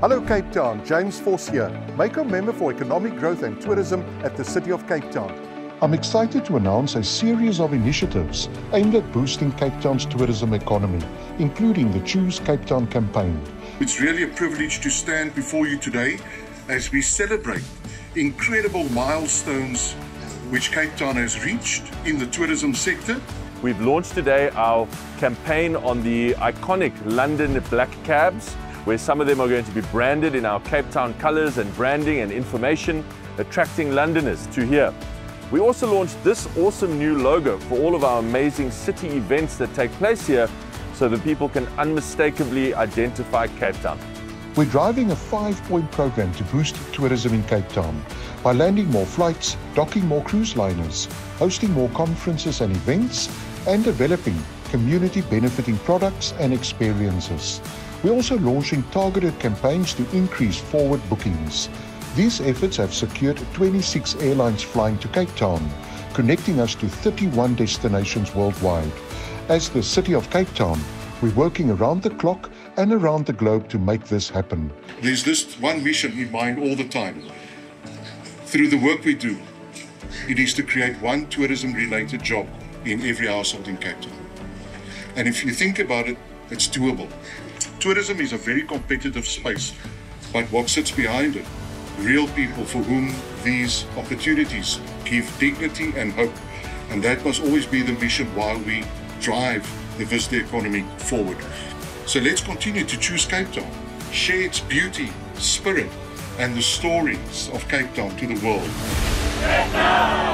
Hello Cape Town, James Vos here, MayCo member for economic growth and tourism at the City of Cape Town. I'm excited to announce a series of initiatives aimed at boosting Cape Town's tourism economy, including the Choose Cape Town campaign. It's really a privilege to stand before you today as we celebrate incredible milestones which Cape Town has reached in the tourism sector. We've launched today our campaign on the iconic London black cabs, where some of them are going to be branded in our Cape Town colours and branding and information, attracting Londoners to here. We also launched this awesome new logo for all of our amazing city events that take place here so that people can unmistakably identify Cape Town. We're driving a five-point program to boost tourism in Cape Town by landing more flights, docking more cruise liners, hosting more conferences and events, and developing community benefiting products and experiences. We're also launching targeted campaigns to increase forward bookings. These efforts have secured 26 airlines flying to Cape Town, connecting us to 31 destinations worldwide. As the City of Cape Town, we're working around the clock and around the globe to make this happen. There's this one mission in mind all the time. Through the work we do, it is to create one tourism related job in every household in Cape Town. And if you think about it, it's doable. Tourism is a very competitive space, but what sits behind it? Real people for whom these opportunities give dignity and hope. And that must always be the mission while we drive the visitor economy forward. So let's continue to choose Cape Town, share its beauty, spirit, and the stories of Cape Town to the world.